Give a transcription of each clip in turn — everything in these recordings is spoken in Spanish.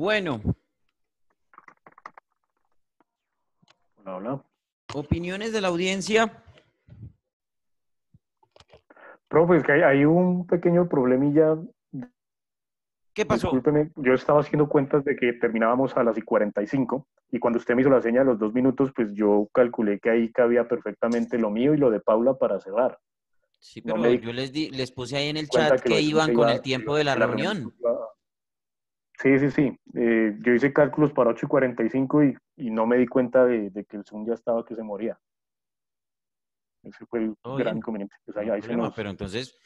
Bueno, Hola, hola. opiniones de la audiencia. Profe, es que hay, hay un pequeño problemilla. ¿Qué pasó? Discúlpeme, yo estaba haciendo cuentas de que terminábamos a las y 45 y cuando usted me hizo la seña de los dos minutos, pues yo calculé que ahí cabía perfectamente lo mío y lo de Paula para cerrar. Sí, pero yo les di, les puse ahí en el chat que iban con iba- el tiempo de la reunión. Sí, sí, sí. Eh, yo hice cálculos para 8 y 45 y, y no me di cuenta de, de que el Zoom ya estaba que se moría. Ese fue el Todo gran inconveniente. Pues ahí, No ahí se problema, nos- pero entonces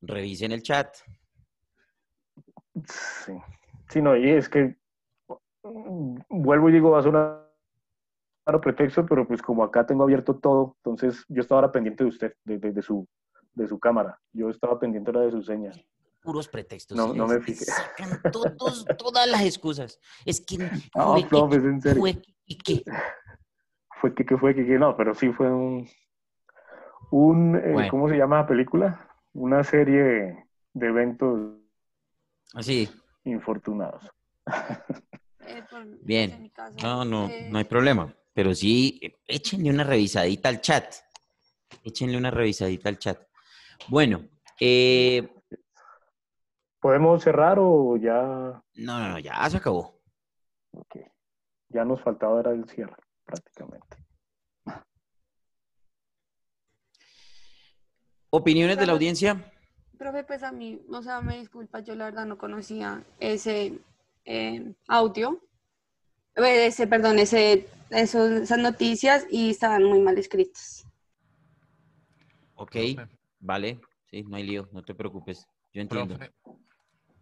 revisen el chat. Sí, sí, no, y es que mm, vuelvo y digo, va a sonar a pretexto, pero pues como acá tengo abierto todo, entonces yo estaba ahora pendiente de usted, de, de- de su, de su cámara, yo estaba pendiente ahora de su seña. Puros pretextos. No- no me fijé. Sacan todos, todas las excusas. Es que No, fue que- profe, es en serio. fue que- que- Fue que, que fue que, que no, pero sí fue un, un eh. ¿cómo se llama la película? Una serie de, de eventos Así, infortunados. Eh, por- Bien. caso, no, no, eh, no hay problema. Pero sí, échenle una revisadita al chat. Échenle una revisadita al chat. Bueno, eh, ¿Podemos cerrar o ya, no, no, no, ya se acabó. ok, ya nos faltaba era el cierre, prácticamente? ¿Opiniones de la audiencia? Profe, pues a mí, o sea, me disculpa, yo la verdad no conocía ese eh, audio, eh, ese, perdón, ese, esos- esas noticias y estaban muy mal escritas. Ok, Profe. vale. Sí, no hay lío, no te preocupes. Yo entiendo. Profe,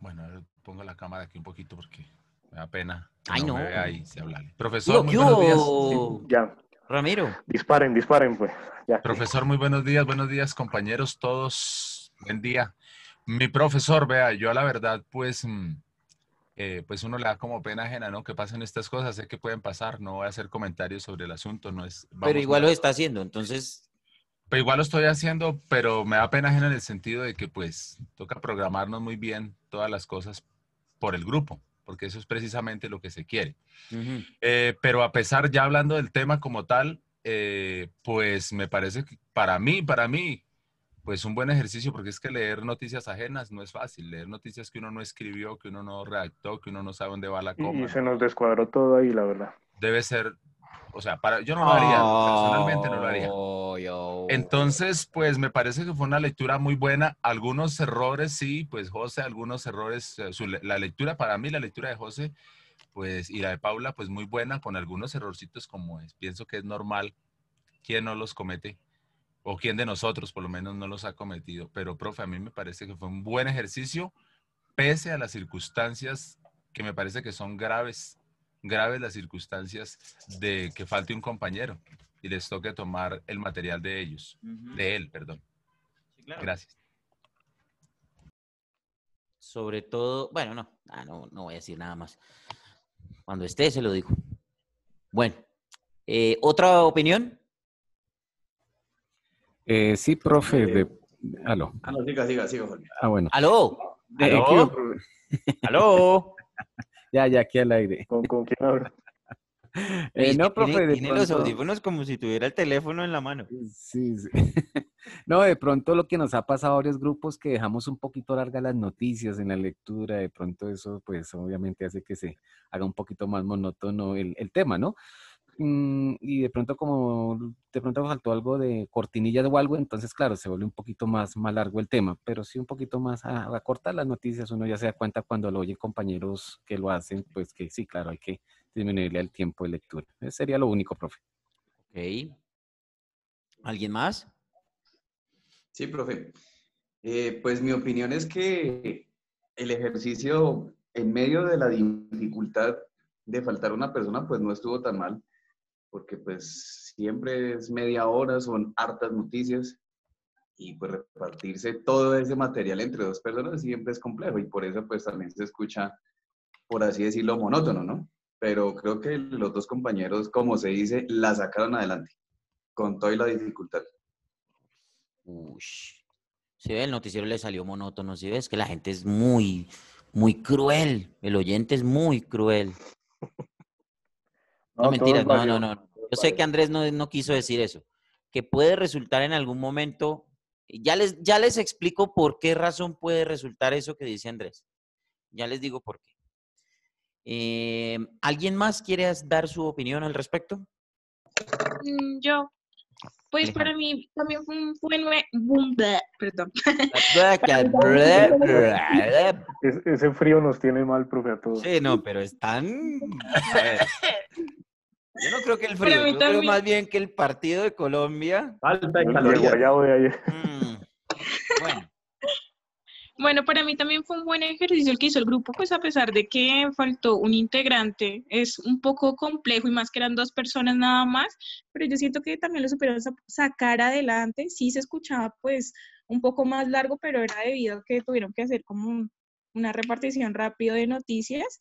bueno, a ver, pongo la cámara aquí un poquito porque me da pena. Ay, no. me vea ahí hablarle. Profesor, Yo, muy buenos días. Ya, Ramiro. disparen, disparen, pues. Ya. Profesor, muy buenos días, buenos días, compañeros todos. Buen día. Mi profesor, vea, yo la verdad, pues, mm, eh, pues uno le da como pena ajena, ¿no? Que pasen estas cosas, sé que pueden pasar, no voy a hacer comentarios sobre el asunto, no es... Pero igual no- lo está haciendo, entonces, Pero igual lo estoy haciendo, pero me da pena ajena en el sentido de que pues toca programarnos muy bien todas las cosas por el grupo, porque eso es precisamente lo que se quiere. ujú, Eh, pero a pesar, ya hablando del tema como tal, eh, pues me parece que para mí, para mí, pues un buen ejercicio, porque es que leer noticias ajenas no es fácil, leer noticias que uno no escribió, que uno no redactó, que uno no sabe dónde va la coma, y se nos descuadró todo ahí, la verdad. debe ser, o sea, para, yo no lo haría, personalmente no lo haría. Oh. Entonces, pues me parece que fue una lectura muy buena. Algunos errores, sí, pues José, algunos errores. eh, su la lectura, para mí, la lectura de José, pues, y la de Paula, pues muy buena, con algunos errorcitos como es. Pienso que es normal. ¿Quién no los comete? O quién de nosotros, por lo menos, no los ha cometido. Pero, profe, a mí me parece que fue un buen ejercicio, pese a las circunstancias que me parece que son graves, graves las circunstancias de que falte un compañero y les toque tomar el material de ellos, de él, perdón. sí, claro. Gracias. Sobre todo, bueno, no, ah, no, no voy a decir nada más. Cuando esté, se lo digo. Bueno, eh, ¿otra opinión? Eh, sí, profe, de... Aló. Ah, no, siga, siga, siga, Jorge. Ah, bueno. ¿Aló? De- ¿Aló? ¿Aló? Ya, ya, aquí al aire. ¿Con, con quién hablo? Eh, no, profe, tiene, de tiene los audífonos como si tuviera el teléfono en la mano. Sí, sí. No, de pronto lo que nos ha pasado a varios grupos que dejamos un poquito largas las noticias en la lectura, de pronto eso pues obviamente hace que se haga un poquito más monótono el, el tema, ¿no? Mm, y de pronto como de pronto faltó algo de cortinillas o algo, entonces claro, se vuelve un poquito más, más largo el tema, pero sí un poquito más a, a cortar las noticias, uno ya se da cuenta cuando lo oyen compañeros que lo hacen, pues que sí, claro, hay que disminuirle el tiempo de lectura. Eso sería lo único, profe. Ok. ¿Alguien más? Sí, profe. Eh, pues mi opinión es que el ejercicio en medio de la dificultad de faltar una persona, pues no estuvo tan mal, porque pues siempre es media hora, son hartas noticias y pues repartirse todo ese material entre dos personas siempre es complejo y por eso pues también se escucha, por así decirlo, monótono, ¿no? Pero creo que los dos compañeros, como se dice, la sacaron adelante con toda la dificultad. Uy. Si ve, el noticiero le salió monótono. Si ves que la gente es muy, muy cruel. El oyente es muy cruel. No, todo mentiras, no, no, no. Yo sé que. Andrés no, no quiso decir eso. Que puede resultar en algún momento. Ya les, ya les explico por qué razón puede resultar eso que dice Andrés. Ya les digo por qué. Eh, ¿Alguien más quiere dar su opinión al respecto? Mm, Yo, pues Alejandra. para mí también fue un buen, perdón. Es- ese frío nos tiene mal, profe, a todos. Sí, no, pero están. a ver. Yo no creo que el frío, yo creo más bien que el partido de Colombia. Falta de El calorías. guayabo de ayer. mm, bueno, Bueno, para mí también fue un buen ejercicio el que hizo el grupo, pues a pesar de que faltó un integrante, es un poco complejo y más que eran dos personas nada más, pero yo siento que también lo supieron sa- sacar adelante. Sí se escuchaba pues un poco más largo, pero era debido a que tuvieron que hacer como un- una repartición rápido de noticias.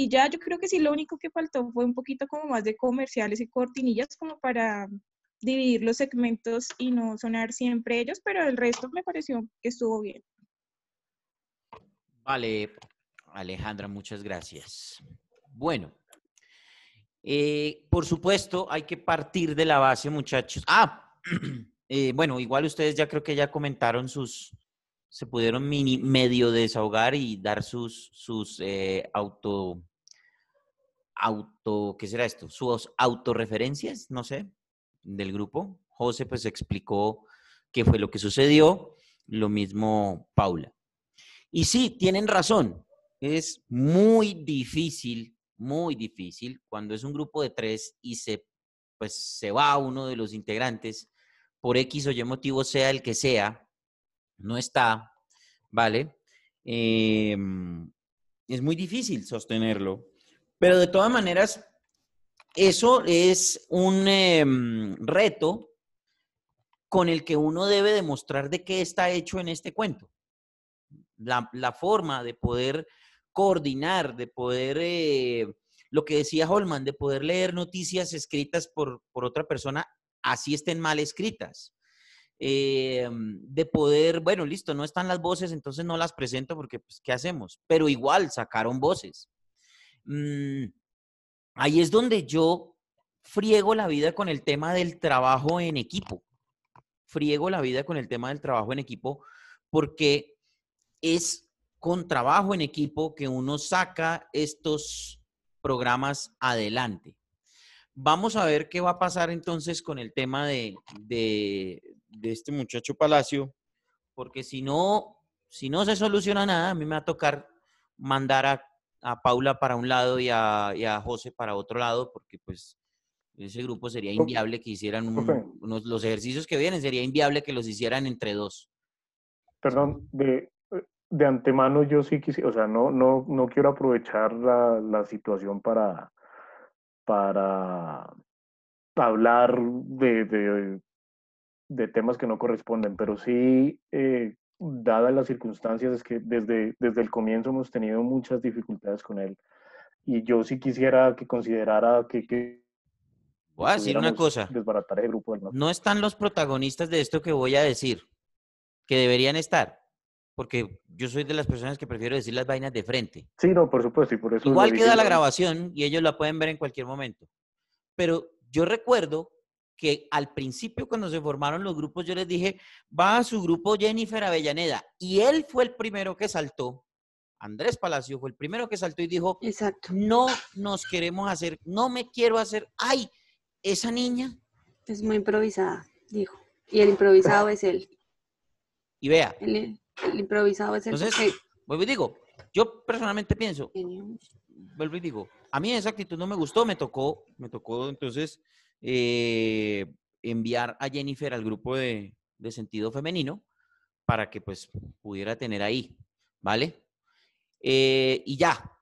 Y ya yo creo que sí, lo único que faltó fue un poquito como más de comerciales y cortinillas como para dividir los segmentos y no sonar siempre ellos, pero el resto me pareció que estuvo bien. vale, Alejandra, muchas gracias. Bueno, eh, por supuesto, hay que partir de la base, muchachos. Ah, eh, bueno, igual ustedes ya creo que ya comentaron sus, se pudieron medio desahogar y dar sus, sus eh, auto, auto, ¿qué será esto? Sus autorreferencias, no sé, del grupo. José pues explicó qué fue lo que sucedió, lo mismo Paula. Y sí, tienen razón, es muy difícil, muy difícil cuando es un grupo de tres y se, pues, se va uno de los integrantes por X o Y motivo, sea el que sea, no está, ¿vale? Em, es muy difícil sostenerlo. Pero de todas maneras, eso es un em, reto con el que uno debe demostrar de qué está hecho en este cuento. La, forma de poder coordinar, de poder, eh, lo que decía Holman, de poder leer noticias escritas por, por otra persona, así estén mal escritas. Eh, de poder, bueno, listo, no están las voces, entonces no las presento porque, pues, ¿qué hacemos? Pero igual sacaron voces. Mm, ahí es donde yo friego la vida con el tema del trabajo en equipo. Friego la vida con el tema del trabajo en equipo porque es con trabajo en equipo que uno saca estos programas adelante. Vamos a ver qué va a pasar entonces con el tema de, de, de este muchacho Palacio, porque si no, si no se soluciona nada, a mí me va a tocar mandar a, a Paula para un lado y a, y a José para otro lado, porque pues ese grupo sería inviable que hicieran un- unos, los ejercicios que vienen, sería inviable que los hicieran entre dos. Perdón, de, de antemano yo sí quisiera, o sea, no, no, no quiero aprovechar la, la situación para, para hablar de, de, de temas que no corresponden, pero sí, eh, dadas las circunstancias, es que desde, desde el comienzo hemos tenido muchas dificultades con él. Y yo sí quisiera que considerara que, que Voy a decir una cosa. desbaratar el grupo del. No están los protagonistas de esto que voy a decir, que deberían estar, porque yo soy de las personas que prefiero decir las vainas de frente. Sí, no, por supuesto, y por eso... Igual queda la grabación y ellos la pueden ver en cualquier momento. Pero yo recuerdo que al principio cuando se formaron los grupos yo les dije, va a su grupo Jennifer Avellaneda. Y él fue el primero que saltó, Andrés Palacio fue el primero que saltó y dijo, Exacto. no nos queremos hacer, no me quiero hacer, ay, esa niña. Es muy improvisada, dijo. Y el improvisado es él. Y vea, El, el improvisado es él. Entonces, porque- vuelvo y digo, yo personalmente pienso, vuelvo y digo, a mí esa actitud no me gustó, me tocó, me tocó entonces eh, enviar a Jennifer al grupo de, de sentido femenino para que pues pudiera tener ahí, ¿vale? Eh, y ya.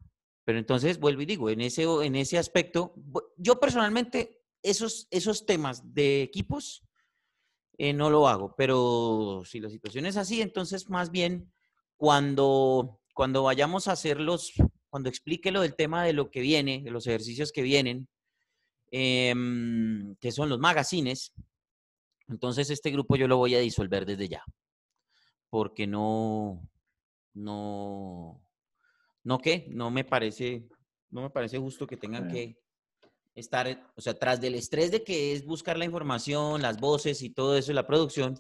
Pero entonces vuelvo y digo, en ese, en ese aspecto, yo personalmente esos, esos temas de equipos eh, no lo hago, pero si la situación es así, entonces más bien cuando, cuando vayamos a hacerlos, cuando explique lo del tema de lo que viene, de los ejercicios que vienen, em, que son los magazines, entonces este grupo yo lo voy a disolver desde ya, porque no, no, no qué, no me parece, no me parece justo que tengan que estar, eh, o sea, tras del estrés de que es buscar la información, las voces y todo eso, la producción,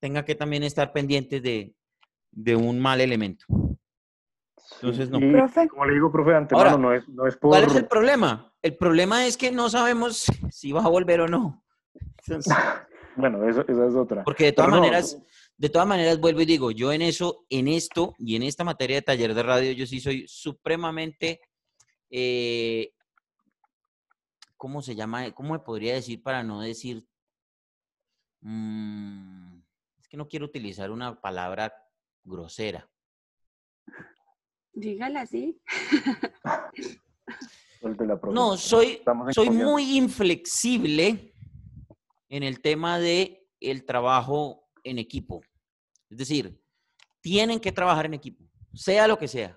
tenga que también estar pendientes de, de un mal elemento. Entonces, no. Y Profe. como le digo, profe, antemano, Ahora, no es, no es por... ¿Cuál es el problema? El problema es que no sabemos si va a volver o no. Entonces, Bueno, eso, esa es otra. porque de todas Pero no, maneras, de todas maneras vuelvo y digo, yo en eso, en esto y en esta materia de taller de radio, yo sí soy supremamente, eh, ¿cómo se llama? ¿Cómo me podría decir para no decir? Mm, es que no quiero utilizar una palabra grosera. Dígala así. No, soy, soy muy inflexible en el tema de el trabajo en equipo. Es decir, tienen que trabajar en equipo, sea lo que sea.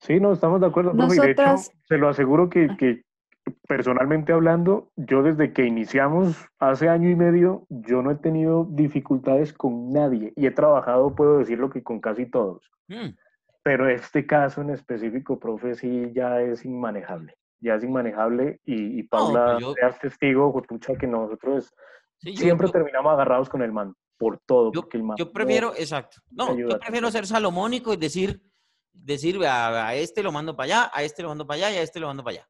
Sí, no, estamos de acuerdo, profe. y de hecho, Nosotras- se lo aseguro que, Ah. que personalmente hablando, yo desde que iniciamos hace año y medio, yo no he tenido dificultades con nadie y he trabajado, puedo decirlo que con casi todos. Mm, Pero este caso en específico, profe, sí ya es inmanejable. Ya es inmanejable y, y Paula, pues yo- seas testigo, pucha, que nosotros sí, siempre yo- terminamos agarrados con el man, por todo, Yo, porque el man yo no- prefiero, exacto. No, ayuda yo prefiero ser salomónico y decir, decir a, a este lo mando para allá, a este lo mando para allá y a este lo mando para allá.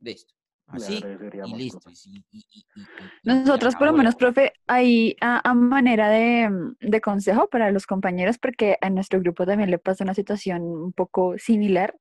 Listo. Así y listo. y- y- y- y Nosotros, por lo menos, profe, ahí a, a manera de, de consejo para los compañeros, porque a nuestro grupo también le pasa una situación un poco similar.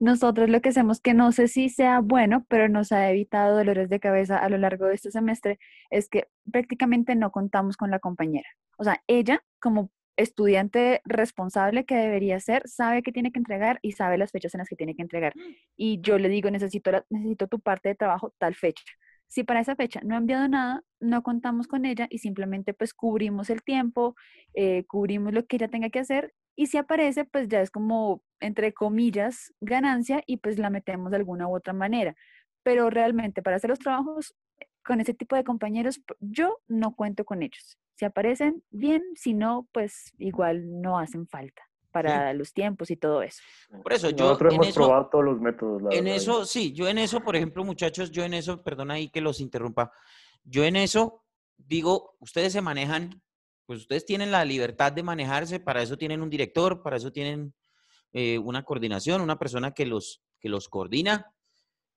Nosotros lo que hacemos, que no sé si sea bueno, pero nos ha evitado dolores de cabeza a lo largo de este semestre, es que prácticamente no contamos con la compañera. O sea, ella, como estudiante responsable que debería ser, sabe que tiene que entregar y sabe las fechas en las que tiene que entregar. Y yo le digo, necesito, la- necesito tu parte de trabajo tal fecha. Si para esa fecha no ha enviado nada, no contamos con ella y simplemente pues cubrimos el tiempo, eh, cubrimos lo que ella tenga que hacer y si aparece pues ya es como entre comillas ganancia y pues la metemos de alguna u otra manera. Pero realmente para hacer los trabajos con ese tipo de compañeros yo no cuento con ellos. Si aparecen, bien, si no, pues igual no hacen falta para los tiempos y todo eso. Por eso, yo Nosotros en hemos eso- probado todos los métodos. la En verdad, eso, sí, yo en eso, por ejemplo, muchachos, yo en eso, perdona ahí que los interrumpa, yo en eso digo, ustedes se manejan, pues ustedes tienen la libertad de manejarse, para eso tienen un director, para eso tienen eh, una coordinación, una persona que los, que los coordina,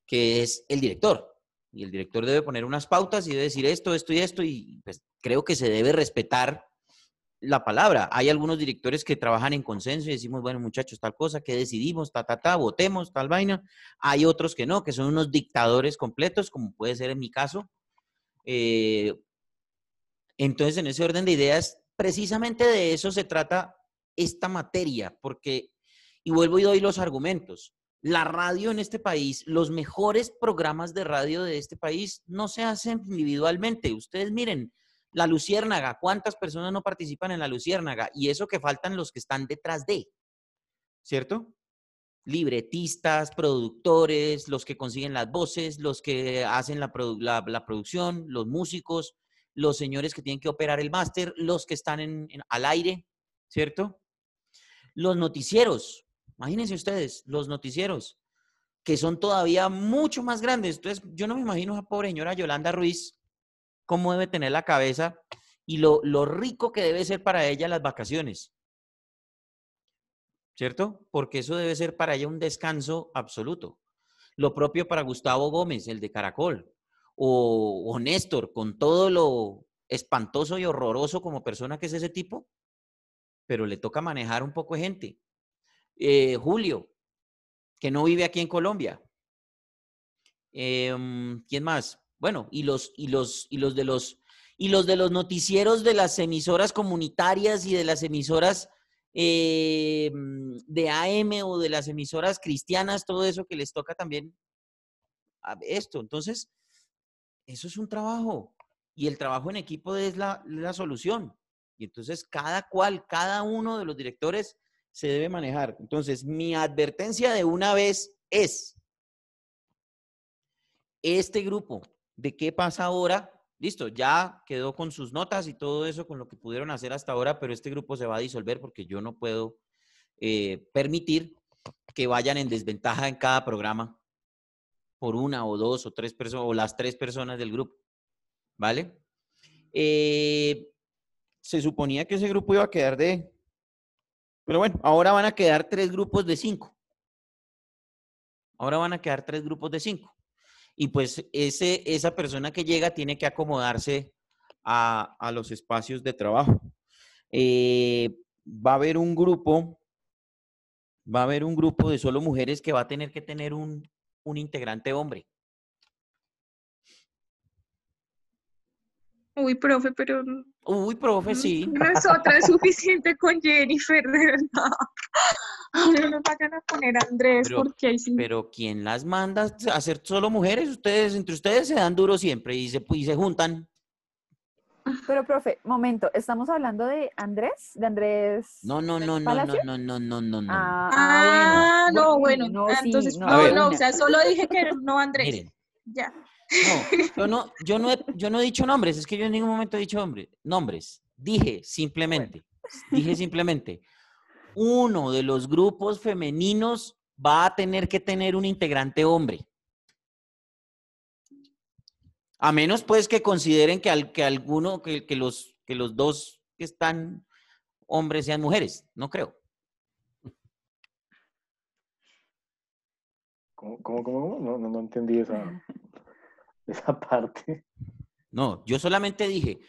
que es el director. Y el director debe poner unas pautas y decir esto, esto y esto, y pues creo que se debe respetar la palabra. Hay algunos directores que trabajan en consenso y decimos, bueno, muchachos, tal cosa, que decidimos, ta, ta, ta, votemos, tal vaina. Hay otros que no, que son unos dictadores completos, como puede ser en mi caso. Eh, entonces, en ese orden de ideas, precisamente de eso se trata esta materia, porque, y vuelvo y doy los argumentos, la radio en este país, los mejores programas de radio de este país no se hacen individualmente. Ustedes miren, la Luciérnaga, ¿cuántas personas no participan en la Luciérnaga? Y eso que faltan los que están detrás de, ¿cierto? Libretistas, productores, los que consiguen las voces, los que hacen la, produ- la- la producción, los músicos, los señores que tienen que operar el máster, los que están en- en- al aire, ¿cierto? Los noticieros, imagínense ustedes, los noticieros, que son todavía mucho más grandes. Entonces, yo no me imagino a esa pobre señora Yolanda Ruiz, cómo debe tener la cabeza y lo, rico que debe ser para ella las vacaciones. ¿Cierto? Porque eso debe ser para ella un descanso absoluto. Lo propio para Gustavo Gómez, el de Caracol, o, o Néstor, con todo lo espantoso y horroroso como persona que es ese tipo, pero le toca manejar un poco de gente. Eh, Julio, que no vive aquí en Colombia. Em, ¿Quién más? Bueno, y los, y los, y los de los, y los de los noticieros de las emisoras comunitarias y de las emisoras eh, de AM o de las emisoras cristianas, todo eso que les toca también a esto. Entonces, eso es un trabajo y el trabajo en equipo es la, la solución. Y entonces cada cual, cada uno de los directores se debe manejar. Entonces, mi advertencia de una vez es, este grupo, ¿de qué pasa ahora? Listo, ya quedó con sus notas y todo eso, con lo que pudieron hacer hasta ahora, pero este grupo se va a disolver porque yo no puedo eh, permitir que vayan en desventaja en cada programa por una o dos o tres personas o las tres personas del grupo. ¿Vale? Eh, se suponía que ese grupo iba a quedar de... Pero bueno, ahora van a quedar tres grupos de cinco. Ahora van a quedar tres grupos de cinco y pues ese, esa persona que llega tiene que acomodarse a, a los espacios de trabajo. Eh, va a haber un grupo, va a haber un grupo de solo mujeres que va a tener que tener un, un integrante hombre. Uy, profe, pero Uy, profe, sí. nosotras es suficiente con Jennifer, de verdad. No nos vayan a poner a Andrés, Pero- porque ahí sí. Pero ¿quién las manda a hacer solo mujeres? Ustedes, entre ustedes se dan duro siempre y se, y se juntan. Pero, profe, momento, ¿estamos hablando de Andrés? ¿De Andrés? No, no, no, no, no, ¿Palacio? no, no, no, no, no. Ah, Ah, no, bueno, no, ah, sí, entonces, no, no, no, o sea, solo dije que no Andrés. Miren, Ya. No, yo no, yo no he, yo no he dicho nombres, es que yo en ningún momento he dicho hombre, nombres. Dije simplemente, dije simplemente, uno de los grupos femeninos va a tener que tener un integrante hombre. A menos pues que consideren que, al, que alguno, que, que los, que los dos que están hombres sean mujeres. No creo. ¿Cómo, cómo, cómo? cómo? No, no, no entendí esa, esa parte. No, yo solamente dije,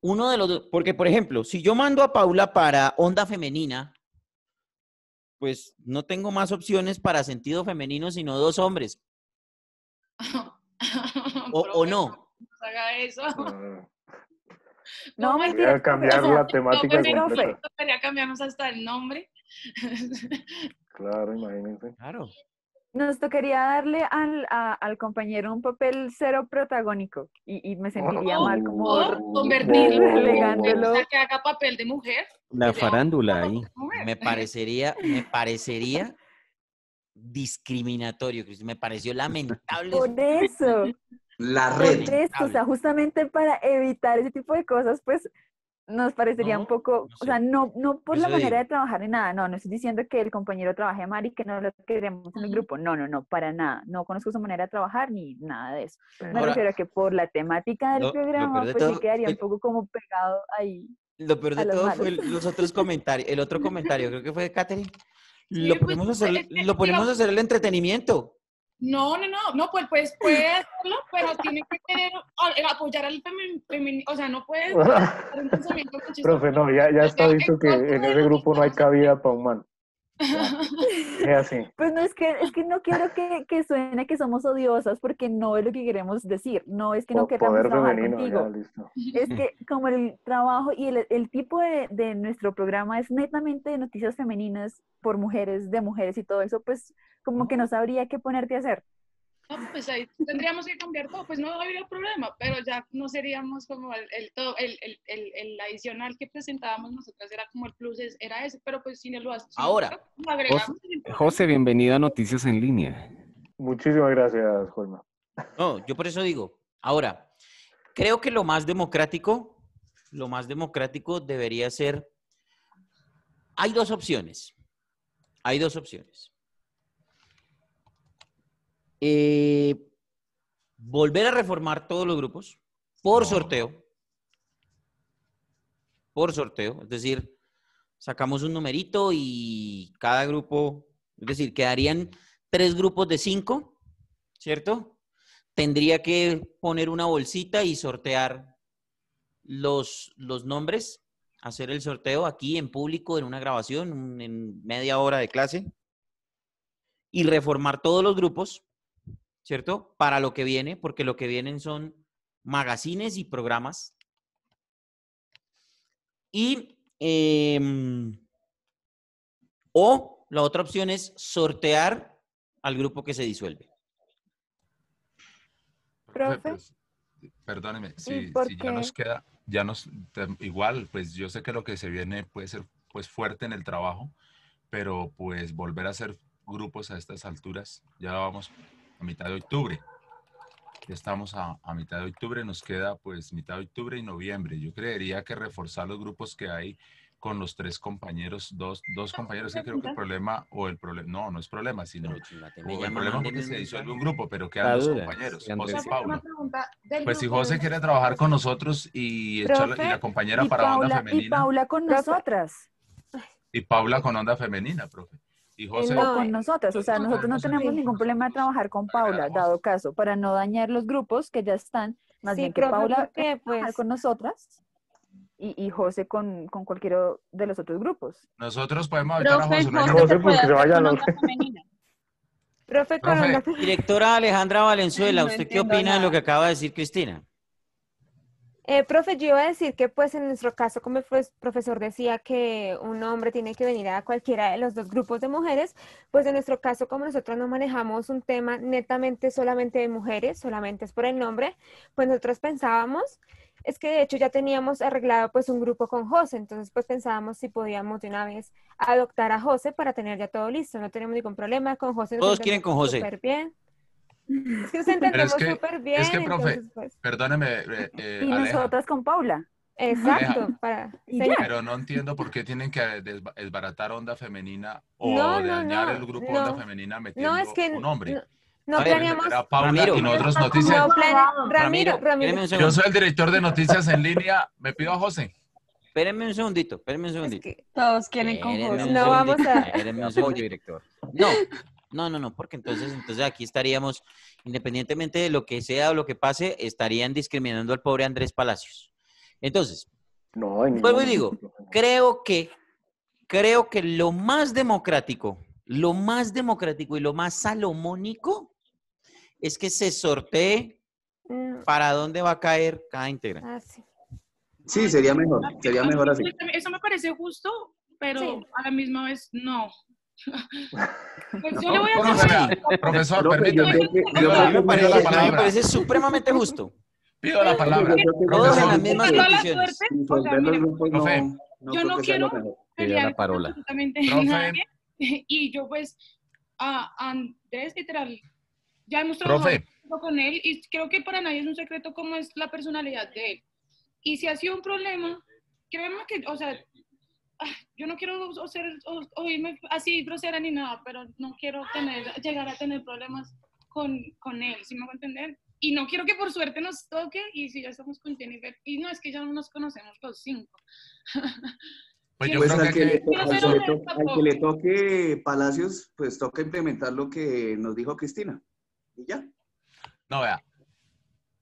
uno de los dos, porque por ejemplo, si yo mando a Paula para onda femenina, pues no tengo más opciones para sentido femenino sino dos hombres, o, o no. haga eso. No, ¿Cómo mentira. Voy a cambiar o sea, la temática cambiarnos hasta el nombre. Claro, imagínense. Claro. Nos tocaría darle al, a- al compañero un papel cero protagónico y, y me sentiría mal como O convertirlo. relegándolo. O sea, que haga papel de mujer. La farándula ahí. Me parecería, me parecería discriminatorio, me pareció lamentable. Por eso, La por red. eso, o sea, justamente para evitar ese tipo de cosas, pues nos parecería No, un poco, no o sea, sé. no, no por Eso la manera digo. de trabajar ni nada, no, no estoy diciendo que el compañero trabaje mal y que no lo queremos en el grupo, no, no, no, para nada, no conozco su manera de trabajar ni nada de eso. Me Ahora, refiero a que por la temática del lo- lo programa, peor de pues sí todo quedaría un es- poco como pegado ahí. Lo peor de los todo fue malos. el- los otros comentarios, el otro comentario, creo que fue de Katherine. Sí, Lo pues, ponemos, a hacer, es que, lo ponemos a digamos- hacer el entretenimiento. No, no, no, no, pues, pues puede hacerlo, pero tiene que querer a- apoyar al femenino, o sea, no puede. Profe, no, ya, ya está visto que en ese grupo no hay cabida para un man. Es así. Pues no es que, es que no quiero que, que suene que somos odiosas porque no es lo que queremos decir, no es que no queramos trabajar femenino, contigo. ya. Es que como el trabajo y el, el tipo de, de nuestro programa es netamente de noticias femeninas por mujeres, de mujeres y todo eso, pues como que no sabría qué ponerte a hacer. No, pues ahí tendríamos que cambiar todo, pues no habría problema, pero ya no seríamos como el, el, todo, el, el, el, el adicional que presentábamos nosotras, era como el plus, era ese, pero pues sin el lo si Ahora, lo agregamos, problema. José, bienvenido a Noticias en Línea. Muchísimas gracias, Juanma. No, yo por eso digo. Ahora, creo que lo más democrático, lo más democrático debería ser. Hay dos opciones. Hay dos opciones. Eh, volver a reformar todos los grupos por sorteo. Por sorteo. Es decir, sacamos un numerito y cada grupo, es decir, quedarían tres grupos de cinco, ¿cierto? Tendría que poner una bolsita y sortear los, los nombres, hacer el sorteo aquí en público, en una grabación, en media hora de clase. y reformar todos los grupos, ¿cierto? Para lo que viene, porque lo que vienen son magazines y programas. Y, em, o la otra opción es sortear al grupo que se disuelve. Profe, pues, perdóneme, ¿Y si, ya nos queda, ya nos, igual, pues yo sé que lo que se viene puede ser pues fuerte en el trabajo, pero pues volver a hacer grupos a estas alturas, ya vamos a mitad de octubre. Ya estamos a, a mitad de octubre, nos queda pues mitad de octubre y noviembre. Yo creería que reforzar los grupos que hay con los tres compañeros, dos, dos compañeros, que creo que el problema, o el problema, no, no es problema, sino o el problema porque se disuelve un grupo, pero quedan duda, compañeros. José y Paula. Pues si José quiere trabajar con nosotros y, echarle- y la compañera y para onda Paula, y femenina, Paula con Profe. nosotras. y Paula con onda femenina, profe. Y José, no, con nosotras, o sea, nosotros nosotros no tenemos ningún problema de trabajar con Paula, dado caso, para no dañar los grupos que ya están, más Sí, bien que profe, Paula a trabajar pues- con nosotras y, y José con, con cualquiera de los otros grupos. nosotros podemos evitar a José. no José porque se los- onda femenina. Profe, Profe. Directora Alejandra Valenzuela, No ¿usted qué opina de lo que acaba de decir Cristina? Eh, profe, yo iba a decir que pues en nuestro caso, como el profe- profesor decía que un hombre tiene que venir a cualquiera de los dos grupos de mujeres, pues en nuestro caso, como nosotros no manejamos un tema netamente solamente de mujeres, solamente es por el nombre, pues nosotros pensábamos, es que de hecho ya teníamos arreglado pues un grupo con José, entonces pues pensábamos si podíamos de una vez adoptar a José para tener ya todo listo, no tenemos ningún problema con José. Todos quieren con José. súper bien. Es que nos entendemos que- súper bien, es que, profe, entonces, pues, Perdóneme, eh, eh, Y Aleja, nosotras con Paula. exacto, para... Señor. ya. pero no entiendo por qué tienen que desba- desbaratar onda femenina o No, no, dañar no, el grupo no. onda femenina metiendo No, es que un hombre. no, planeamos. Paula Ramiro. y nosotros noticias. No plane- Ramiro, Ramiro, Ramiro. Yo segundo. soy el director de noticias en línea. Me pido a José. Espérenme un segundito, espérenme un Es segundito. que Todos quieren con José. No vamos a- espérenme un Apoyo, segundito. director. No, no, no, no, porque entonces, entonces aquí estaríamos, independientemente de lo que sea o lo que pase, estarían discriminando al pobre Andrés Palacios. Entonces, No, en vuelvo y digo, creo que, creo que lo más democrático, lo más democrático y lo más salomónico es que se sortee Mm, para dónde va a caer cada integrante. ah, sí. Sí, sería mejor, sería mejor así. Eso me parece justo, pero Sí. a la misma vez no. Pues yo No, le voy a hacer profesor, Profe, yo permítame. yo pido parece, la a mí me palabra. parece supremamente justo. Pido la palabra. Yo creo que- Todos en Profesor, las mismas condiciones. o sea, no, Profe. no Yo no quiero- pelear la con parola. absolutamente nadie. Y yo pues a Andrés literal ya hemos trabajado con él y creo que para nadie es un secreto cómo es la personalidad de él. Y si ha sido un problema, créeme que, o sea, yo no quiero o ser, o- oírme así grosera ni nada, pero no quiero tener, llegar a tener problemas con, con él, ¿sí me hago entender? Y no quiero que por suerte nos toque y si ya estamos con Jennifer, y no, es que ya no nos conocemos los cinco. Pues yo Pues creo al que, que, le, que- al que le al que le toque Palacios, pues toca implementar lo que nos dijo Cristina. Y ya. no vea.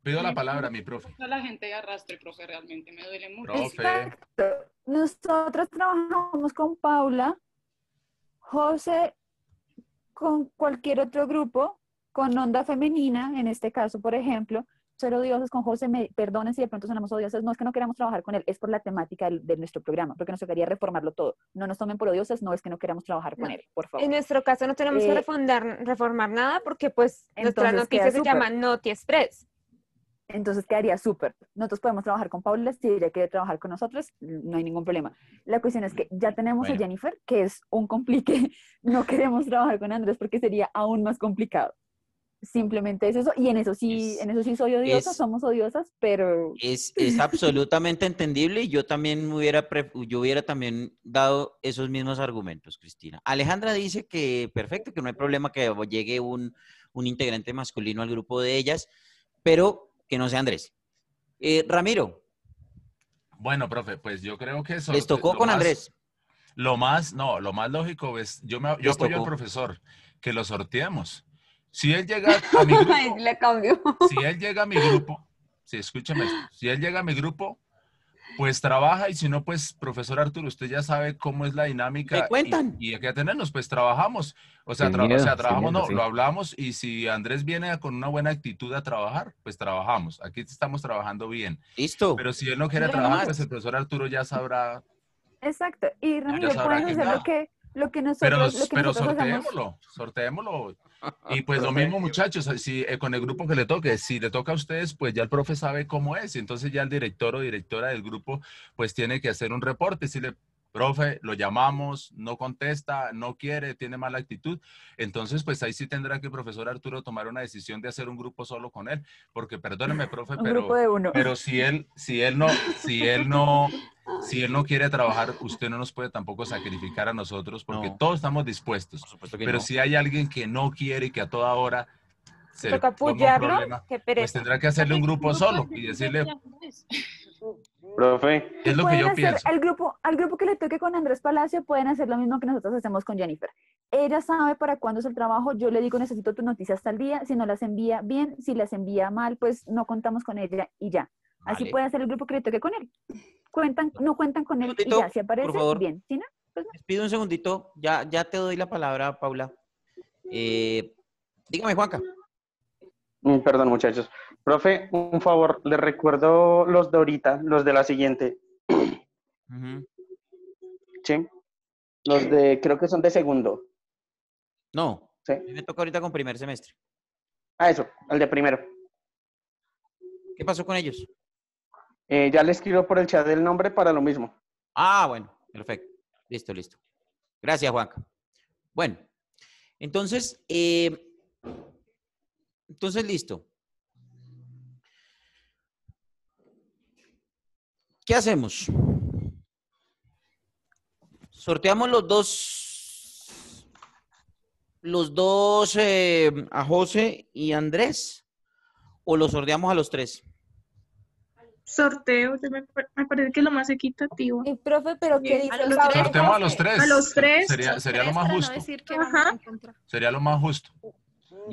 Pido la palabra, mi profe. A la gente de arrastre, profe, realmente me duele mucho. Profe. Exacto. Nosotros trabajamos con Paula, José con cualquier otro grupo, con onda femenina, en este caso, por ejemplo, ser odiosos con José, me, perdonen si de pronto sonamos odiosas, no es que no queramos trabajar con él, es por la temática del- de nuestro programa, porque nos tocaría reformarlo todo. No nos tomen por odiosas, no es que no queramos trabajar con No. él, por favor. En nuestro caso no tenemos que Eh, reformar, reformar nada porque pues nuestra entonces noticia queda se llama Noti Express. Entonces quedaría súper. Nosotros podemos trabajar con Paula, si ella quiere trabajar con nosotros, no hay ningún problema. La cuestión es que ya tenemos Bueno. a Jennifer, que es un complique. No queremos trabajar con Andrés porque sería aún más complicado. Simplemente es eso. Y en eso sí, Es- en eso sí soy odiosa, es- somos odiosas, pero Es, es absolutamente entendible y yo también hubiera, yo hubiera también dado esos mismos argumentos, Cristina. Alejandra dice que perfecto, que no hay problema que llegue un, un integrante masculino al grupo de ellas, pero que no sea Andrés. Eh, Ramiro, Bueno, profe, pues yo creo que eso. les tocó con más- Andrés. Lo más, no, lo más lógico es, yo, me, yo Les apoyo al profesor, que lo sorteemos. Si él llega a mi grupo, le si él llega a mi grupo, si escúchame esto, si él llega a mi grupo, pues trabaja y si no, pues profesor Arturo, usted ya sabe cómo es la dinámica. ¿Me cuentan? Y, y hay que atendernos, pues trabajamos. O sea, tra- o sea trabajamos, miedo, no, sí. lo hablamos y si Andrés viene con una buena actitud a trabajar, pues trabajamos. Aquí estamos trabajando bien. Listo. Pero si él no quiere trabajar, más. pues el profesor Arturo ya sabrá. Exacto. Y Ramiro, puedes hacer lo que, lo que Pero, nosotros, lo que pero nosotros sorteémoslo, sorteémoslo. Y pues lo mismo, muchachos, si eh, con el grupo que le toque, si le toca a ustedes, pues ya el profe sabe cómo es. Y entonces ya el director o directora del grupo, pues tiene que hacer un reporte. Si le, profe, lo llamamos, no contesta, no quiere, tiene mala actitud. Entonces, pues ahí sí tendrá que el profesor Arturo tomar una decisión de hacer un grupo solo con él. Porque perdóneme, profe, Un pero, grupo de uno. pero si él, si él no, si él no, si él no quiere trabajar, usted no nos puede tampoco sacrificar a nosotros porque No. todos estamos dispuestos. Por supuesto que Pero no. si hay alguien que no quiere y que a toda hora se Toca apoyarlo, qué pues tendrá que hacerle un grupo solo y decirle, Profe, es lo que yo hacer pienso. al grupo, al grupo que le toque con Andrés Palacio, pueden hacer lo mismo que nosotros hacemos con Jennifer. Ella sabe para cuándo es el trabajo, yo le digo necesito tus noticias hasta el día, si no las envía bien, si las envía mal, pues no contamos con ella y ya. Así puede hacer el grupo que le toque con él. Cuentan, no cuentan con él y Segundito, ya, si aparece, favor. bien. Si no, Les pido un segundito. Ya, ya te doy la palabra, Paula. Eh, dígame, Juanca. Mm, Perdón, muchachos. Profe, un favor, les recuerdo los de ahorita, los de la siguiente. ¿Sí? Los de, creo que son de segundo. No, ¿Sí? a mí me toca ahorita con primer semestre. Ah, eso, el de primero. ¿Qué pasó con ellos? Eh, ya le escribo por el chat el nombre para lo mismo. Ah, bueno, perfecto. Listo, listo. Gracias, Juanca. Bueno, entonces, eh, entonces listo. ¿Qué hacemos? Sorteamos los dos, los dos eh, a José y Andrés, o los sorteamos a los tres. Sorteo, me, me parece que es lo más equitativo. Y profe, pero ¿qué dice a el los favor? tres. Sorteamos a los tres. A los tres. Sería, sería lo más no justo. decir que Ajá. Sería lo más justo.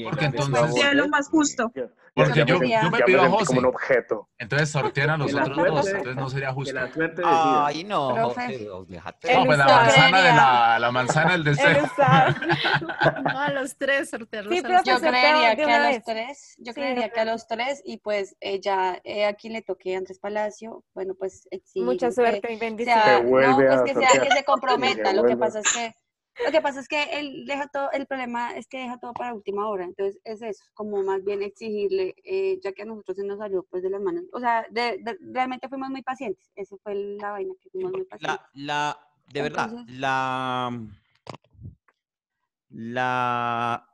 Porque entonces, Sería lo más justo. porque yo, me, yo me ya pido a José. como un objeto. Entonces sortean a los otros suerte- dos. Entonces no sería justo. Ay, no, Profe. José, déjate. No, pues la manzana de la, la manzana del El deseo. No, a los tres sortearlos. Sí, Yo creería que a los tres, yo creería que a los tres y pues eh, ya eh, a quien le toque a Andrés Palacio, bueno, pues exigir Mucha suerte y sea- bendiciones. Se vuelve no, pues a que sea se comprometa. Lo que pasa es que lo que pasa es que él deja todo, el problema es que deja todo para última hora. Entonces es eso, como más bien exigirle, eh, ya que a nosotros se nos salió pues de las manos. O sea, de- de- realmente fuimos muy pacientes. Eso fue la vaina que fuimos muy pacientes. La, la, de verdad, la, la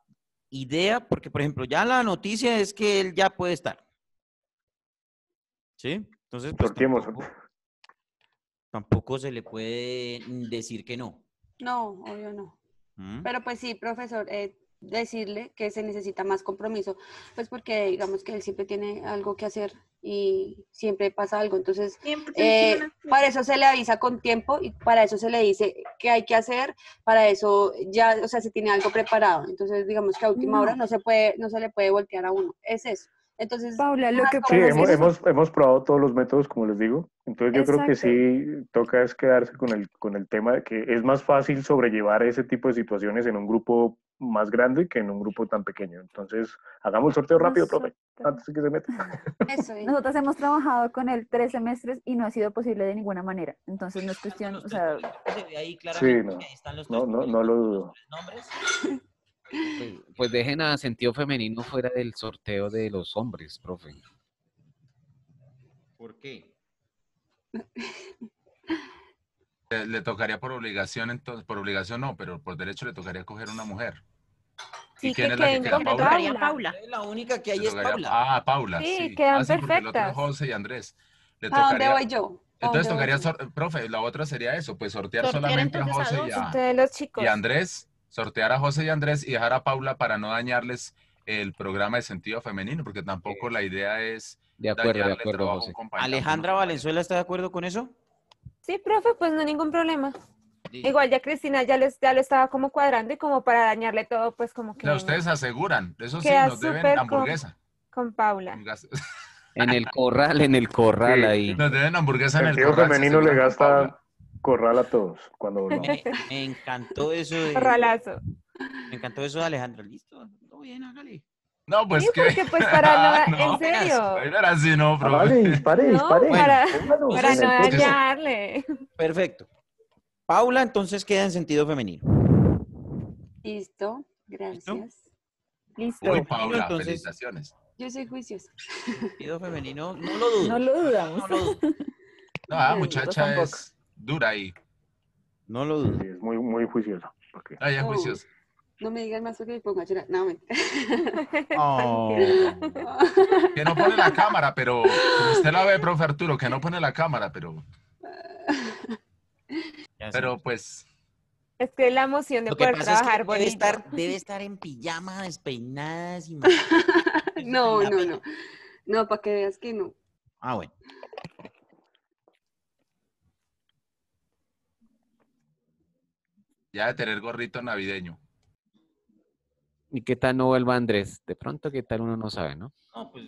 idea, porque por ejemplo, ya la noticia es que él ya puede estar. ¿Sí? Entonces, pues tampoco se le puede decir que no. No, obvio no. ¿Mm? Pero pues sí, profesor, eh, decirle que se necesita más compromiso, pues porque digamos que él siempre tiene algo que hacer y siempre pasa algo. Entonces, eh, para eso se le avisa con tiempo y para eso se le dice qué hay que hacer, para eso ya, o sea, se tiene algo preparado. Entonces, digamos que a última hora No. no se puede, no se le puede voltear a uno. Es eso. Entonces, Paula, lo que Sí, hemos, hemos, hemos probado todos los métodos, como les digo. Entonces yo creo que sí toca es quedarse con el, con el tema de que es más fácil sobrellevar ese tipo de situaciones en un grupo más grande que en un grupo tan pequeño. Entonces, hagamos el sorteo rápido, profe, antes de que se meta. eso es. Nosotros hemos trabajado con él tres semestres y no ha sido posible de ninguna manera. Entonces no es cuestión, o sea, Se ve ahí Sí, claramente no, que ahí están los no, no, no lo dudo. nombres. Pues, pues dejen a sentido femenino fuera del sorteo de los hombres, profe. ¿Por qué? Le, le tocaría por obligación, entonces, por obligación no, pero por derecho le tocaría coger una mujer. Sí, ¿Y quién que es la que queda? ¿Paula? tocaría Paula. Paula. La única que Le hay es tocaría- Paula. Ah, Paula, Sí, sí. quedan Ah, sí, porque el otro es perfectas. José y Andrés. Le ¿A dónde voy yo? ¿A entonces voy tocaría, profe, la otra sería eso, pues sortear Sortear solamente a José y a, Ustedes los chicos. y a Andrés, sortear a José y Andrés y dejar a Paula para no dañarles el programa de sentido femenino, porque tampoco la idea es De acuerdo, de dañarle el acuerdo, trabajo a José. un compañero, a Alejandra Valenzuela está de acuerdo con eso? Sí, profe, pues no hay ningún problema. Igual ya Cristina ya, les, ya lo estaba como cuadrando y como para dañarle todo, pues como que compañera. Ustedes aseguran, eso sí, nos deben hamburguesa. con Paula. En el corral, en el corral Sí. ahí. Nos deben hamburguesa en el Sentido corral. femenino le gasta corral a todos cuando volvamos. Me, me encantó eso de, Corralazo. me encantó eso de Alejandra. Listo, todo bien, hágale. No, pues Sí, que. porque pues para no, No, en serio. Ahí no era así, no, Ah, profe. vale, dispare, No, dispare. para- Para no dañarle. Perfecto. Paula entonces queda en sentido femenino. Listo, gracias. Listo. Uy, Paula, Entonces- felicitaciones. Yo soy juiciosa. Sentido femenino, no lo dudo. No lo dudamos. No lo dudo. No, muchacha es dura ahí. No lo dudo. Sí, es muy, muy juiciosa. ok. Ay, ya Oh. juicios. No me digan más porque me pongo a llorar. No, me... Oh. Que no pone la cámara, pero usted la ve, profe Arturo, que no pone la cámara, pero, pero pues, Es que la emoción de Lo que poder pasa es que trabajar debe estar, debe estar en pijama, despeinada, sin no, no, no. No, para que veas que no. Ah, bueno. Ya de tener gorrito navideño. ¿Y qué tal no vuelva Andrés? De pronto, ¿qué tal uno no sabe, no? No, pues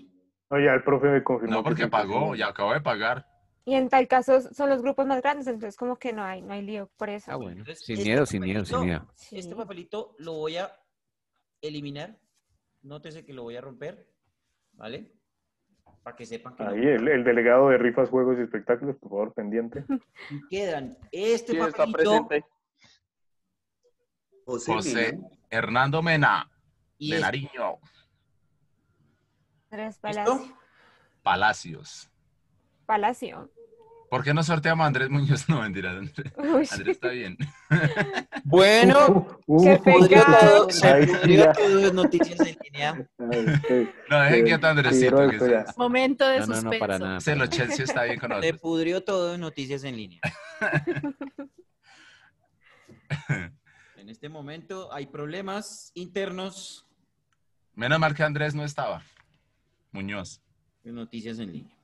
No, ya el profe me confirmó. No, que porque pagó, ya acabó de pagar. Y en tal caso son los grupos más grandes, entonces como que no hay, no hay lío por eso. Ah, bueno. Entonces, Sin este miedo, sin miedo, sin miedo. Este papelito lo voy a eliminar. Nótese que lo voy a romper, ¿vale? Para que sepan que no. Ahí, el, el delegado de rifas, juegos y espectáculos, por favor, pendiente. Y quedan este ¿Quién está papelito presente? José, José Mena. Hernando Mena, y de este. Nariño, Andrés ¿Listo? Palacio. Palacios. Palacio. ¿Por qué no sorteamos a Andrés Muñoz? No, mentira. Andrés, Uy, Andrés está bien. Bueno, Uh, uh, pudrió todo, se pudrió todo en noticias en línea. Ay, sí, No, dejen sí, quieto a Andresito, que. Momento de No, suspenso. no, para nada. ese lo Chelsea está bien con Se nosotros. pudrió todo en noticias en línea. En este momento hay problemas internos Menos mal que Andrés no estaba. Muñoz. noticias en línea.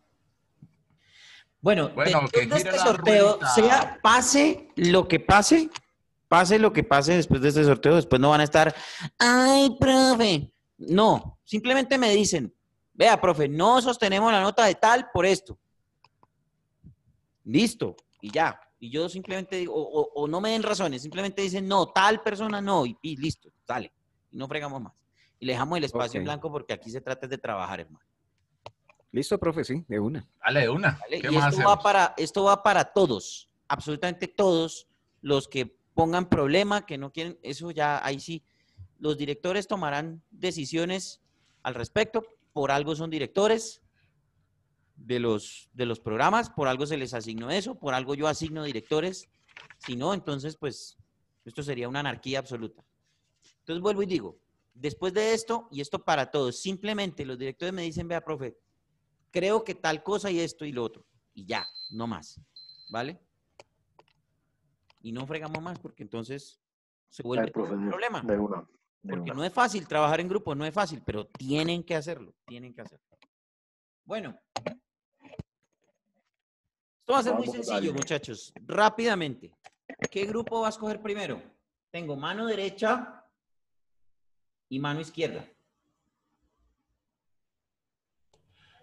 Bueno, Bueno, que de este sorteo, sea pase lo que pase, pase lo que pase después de este sorteo, después no van a estar, ay, profe. No, simplemente me dicen, vea, profe, no sostenemos la nota de tal por esto. Listo, y ya. Y yo simplemente digo, o, o- o no me den razones, simplemente dicen, no, tal persona no, y, y listo, sale. Y no fregamos más. Y le dejamos el espacio en blanco porque aquí se trata de trabajar, hermano. Listo, profe, sí, de una. Dale de una. ¿vale? ¿Qué Y más esto va, para, esto va para todos, absolutamente todos los que pongan problema, que no quieren, eso ya ahí sí, los directores tomarán decisiones al respecto, por algo son directores de los, de los programas, por algo se les asignó eso, por algo yo asigno directores, si no, entonces pues esto sería una anarquía absoluta. Entonces vuelvo y digo, después de esto, y esto para todos, simplemente los directores me dicen, vea, profe, creo que tal cosa y esto y lo otro. Y ya, no más. ¿Vale? Y no fregamos más porque entonces se vuelve Ay, profe, un problema. De una. de Porque una. no es fácil trabajar en grupo, no es fácil, pero tienen que hacerlo, tienen que hacerlo. Bueno. Esto va a ser muy sencillo, dale. muchachos. Rápidamente. ¿Qué grupo va a escoger primero? Tengo mano derecha y mano izquierda.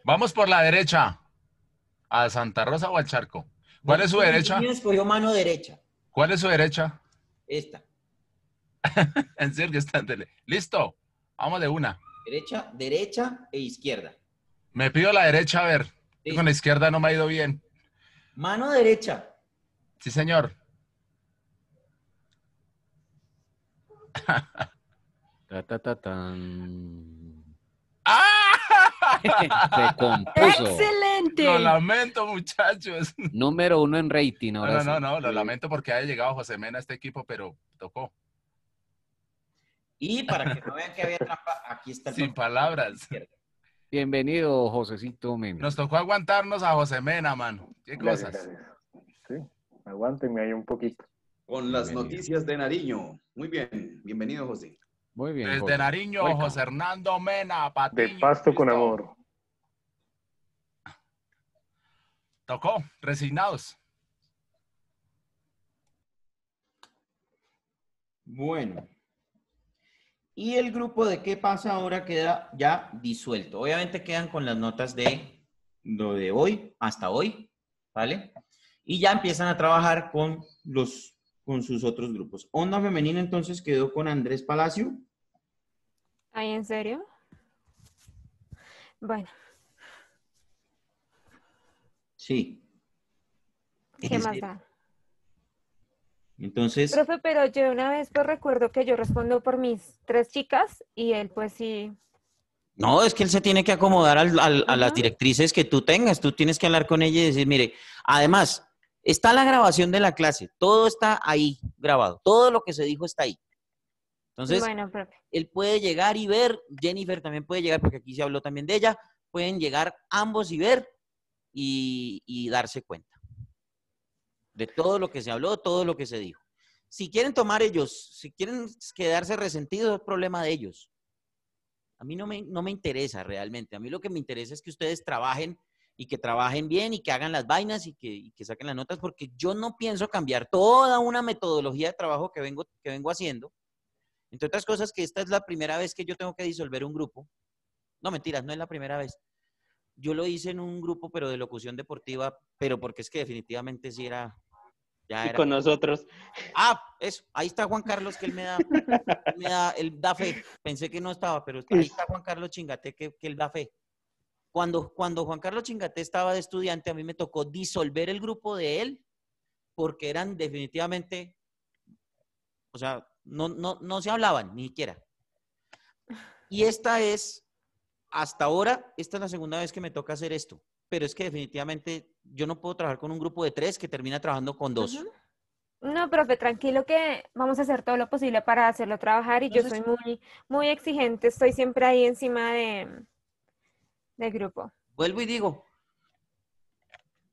Vamos por la derecha. ¿A Santa Rosa o al Charco? ¿Cuál es su derecha? ¿Quién escogió mano derecha? ¿Cuál es su derecha? Esta. En serio, está en tele. Listo. Vamos de una. Derecha, derecha e izquierda. Me pido la derecha, a ver. Sí. Con la izquierda no me ha ido bien. Mano derecha. Sí, señor. Ta, ta, ta, tan. ¡Ah! Se compuso. ¡Excelente! Lo lamento, muchachos. Número uno en rating. No, Ahora no, no, sí. no, lo lamento porque haya llegado José Mena a este equipo, pero tocó. Y para que no vean que había trampa, aquí está el Sin palabras. Bienvenido, Josecito Mena. Nos tocó aguantarnos a José Mena, mano. Qué Gracias, cosas. gracias. Sí, aguántenme ahí un poquito. Con las Bienvenido. noticias de Nariño. Muy bien, bienvenido José. Muy bien. Desde José. Nariño. José Hernando Mena, De Patiño. pasto con listo. amor. Tocó, resignados. Bueno. Y el grupo de qué pasa ahora queda ya disuelto. Obviamente quedan con las notas de lo de hoy hasta hoy, ¿vale? Y ya empiezan a trabajar con los con sus otros grupos. Onda femenina entonces quedó con Andrés Palacio. ¿Ay, en serio? Bueno, Sí. ¿qué más da? Entonces, Profe, pero yo una vez pues recuerdo que yo respondo por mis tres chicas y él pues sí. no, es que él se tiene que acomodar al- al- a las directrices que tú tengas. Tú tienes que hablar con ella y decir, mire, además, está la grabación de la clase. Todo está ahí grabado. Todo lo que se dijo está ahí. Entonces, bueno, profe. él puede llegar y ver, Jennifer también puede llegar, porque aquí se habló también de ella, pueden llegar ambos y ver y, y darse cuenta todo lo que se habló, todo lo que se dijo. Si quieren tomar ellos, si quieren quedarse resentidos, es problema de ellos. A mí no me, no me interesa realmente. A mí lo que me interesa es que ustedes trabajen y que trabajen bien y que hagan las vainas y que, que saquen las notas, porque yo no pienso cambiar toda una metodología de trabajo que vengo, que vengo haciendo entre otras cosas, que esta es la primera vez que yo tengo que disolver un grupo. No, mentiras, no es la primera vez. Yo lo hice en un grupo, pero de locución deportiva, pero porque es que definitivamente sí era. Ya Y era. con nosotros. Ah, eso. Ahí está Juan Carlos, que él me da, él me da, él da fe. Pensé que no estaba, pero ahí está Juan Carlos Chingate, que, que él da fe. Cuando, cuando Juan Carlos Chingate estaba de estudiante, a mí me tocó disolver el grupo de él, porque eran definitivamente, o sea, no, no, no se hablaban, ni siquiera. Y esta es, hasta ahora, esta es la segunda vez que me toca hacer esto. Pero es que definitivamente yo no puedo trabajar con un grupo de tres que termina trabajando con dos. No, profe, tranquilo que vamos a hacer todo lo posible para hacerlo trabajar y yo soy muy, muy exigente, estoy siempre ahí encima de, del grupo. Vuelvo y digo.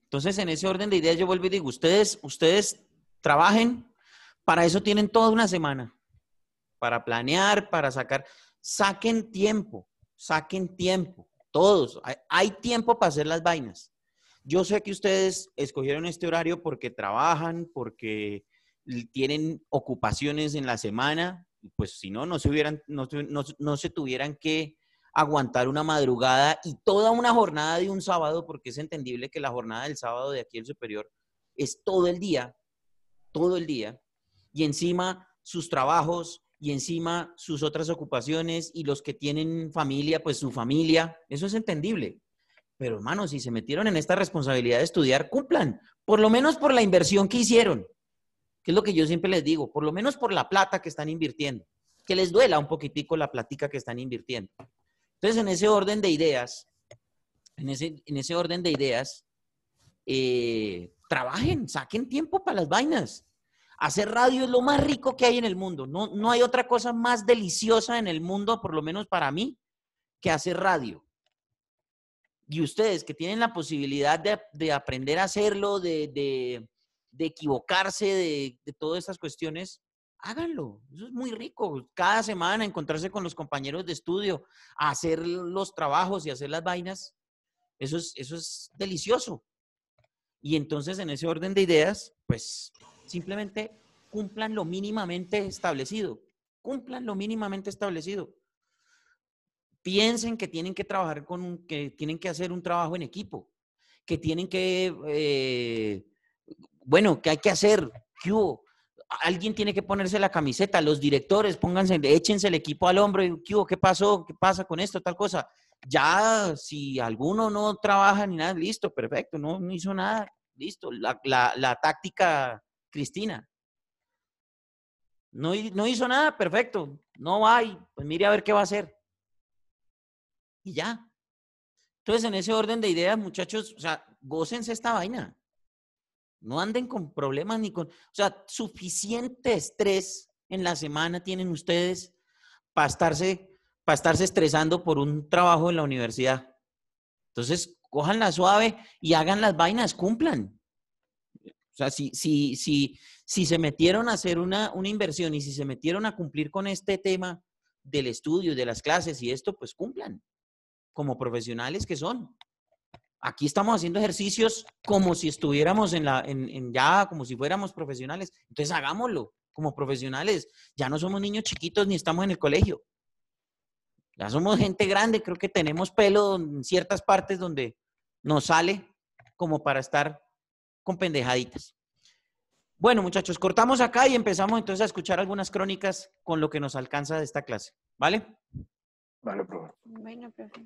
Entonces, en ese orden de ideas, yo vuelvo y digo, ustedes, ustedes trabajen, para eso tienen toda una semana, para planear, para sacar, saquen tiempo, saquen tiempo, todos, hay, tiempo para hacer las vainas. Yo sé que ustedes escogieron este horario porque trabajan, porque tienen ocupaciones en la semana, pues si no, no se hubieran, no, no- no se tuvieran que aguantar una madrugada y toda una jornada de un sábado, porque es entendible que la jornada del sábado de aquí el superior es todo el día, todo el día, y encima sus trabajos y encima sus otras ocupaciones y los que tienen familia, pues su familia, eso es entendible. Pero hermano, si se metieron en esta responsabilidad de estudiar, cumplan, por lo menos por la inversión que hicieron, que es lo que yo siempre les digo, por lo menos por la plata que están invirtiendo, que les duela un poquitico la platica que están invirtiendo. Entonces, en ese orden de ideas, en ese, en ese orden de ideas, eh, trabajen, saquen tiempo para las vainas. Hacer radio es lo más rico que hay en el mundo. No, no hay otra cosa más deliciosa en el mundo, por lo menos para mí, que hacer radio. Y ustedes que tienen la posibilidad de, de aprender a hacerlo, de, de- equivocarse, de, todas esas cuestiones, háganlo. Eso es muy rico. Cada semana encontrarse con los compañeros de estudio, hacer los trabajos y hacer las vainas, eso es, eso es delicioso. Y entonces en ese orden de ideas, pues simplemente cumplan lo mínimamente establecido. Cumplan lo mínimamente establecido. Piensen que tienen que trabajar con que tienen que hacer un trabajo en equipo, que tienen que, eh, bueno, que hay que hacer, ¿qué? Alguien tiene que ponerse la camiseta, los directores, pónganse, échense el equipo al hombro. ¿Qué pasó? ¿Qué pasa con esto? Tal cosa. Ya, si alguno no trabaja ni nada, listo, perfecto, no, no hizo nada, listo. La, la- la táctica Cristina. No, hi- no hizo nada, perfecto. No va y pues mire a ver qué va a hacer. Y ya. Entonces, en ese orden de ideas, muchachos, o sea, gócense esta vaina. No anden con problemas ni con, o sea, suficiente estrés en la semana tienen ustedes para estarse, para estarse estresando por un trabajo en la universidad. Entonces, cójanla suave y hagan las vainas, cumplan. Sea, si, si, si, si se metieron a hacer una, una inversión y si se metieron a cumplir con este tema del estudio, de las clases y esto, pues cumplan como profesionales que son. Aquí estamos haciendo ejercicios como si estuviéramos en la, en, en ya, como si fuéramos profesionales. Entonces hagámoslo como profesionales. Ya no somos niños chiquitos ni estamos en el colegio. Ya somos gente grande, creo que tenemos pelo en ciertas partes donde nos sale como para estar con pendejaditas. Bueno, muchachos, cortamos acá y empezamos entonces a escuchar algunas crónicas con lo que nos alcanza de esta clase. ¿Vale? Vale, profe. Bueno, profe.